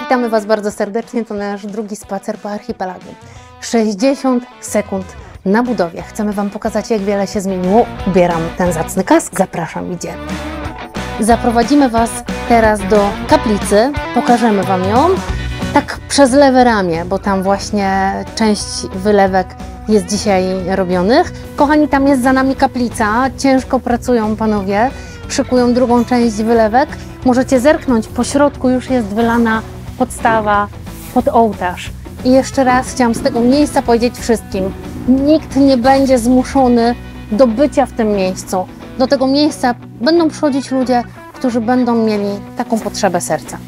Witamy Was bardzo serdecznie. To nasz drugi spacer po archipelagu. 60 sekund na budowie. Chcemy Wam pokazać, jak wiele się zmieniło. Ubieram ten zacny kask. Zapraszam, idziemy. Zaprowadzimy Was teraz do kaplicy. Pokażemy Wam ją. Tak przez lewe ramię, bo tam właśnie część wylewek jest dzisiaj robionych. Kochani, tam jest za nami kaplica. Ciężko pracują panowie. Szykują drugą część wylewek. Możecie zerknąć, po środku już jest wylana podstawa pod ołtarz. I jeszcze raz chciałam z tego miejsca powiedzieć wszystkim: nikt nie będzie zmuszony do bycia w tym miejscu. Do tego miejsca będą przychodzić ludzie, którzy będą mieli taką potrzebę serca.